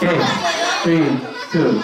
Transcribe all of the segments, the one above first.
Okay, three, two.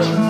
Lord.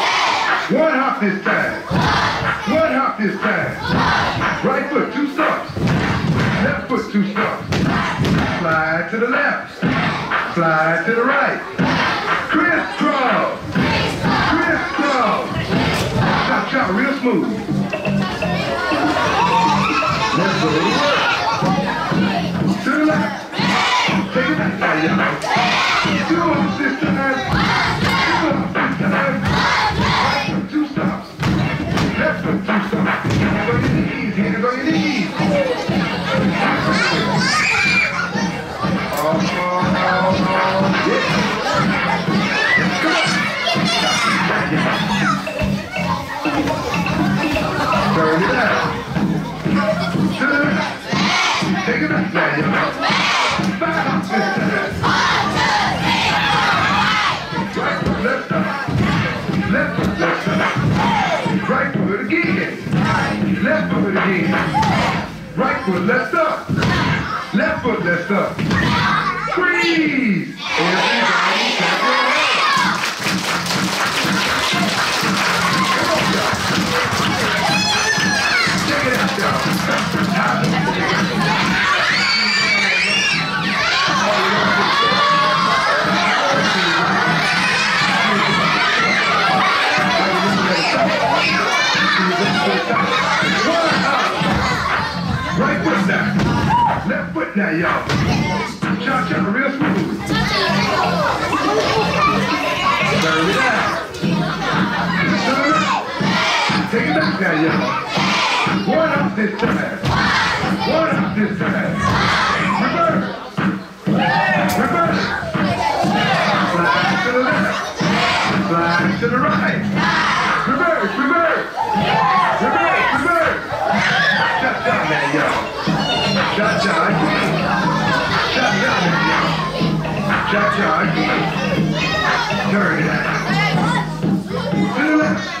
One hop this time. One hop this time. Right foot, two stumps. Left foot, two stumps. Slide to the left. Slide to the right. Crisscross. Crisscross. Cha cha, real smooth. Let's go. To Right foot, left One up this time. Up this time. Reverse. Reverse. To the left. To the right. Reverse, reverse. Reverse, reverse. Turn it out. To the left.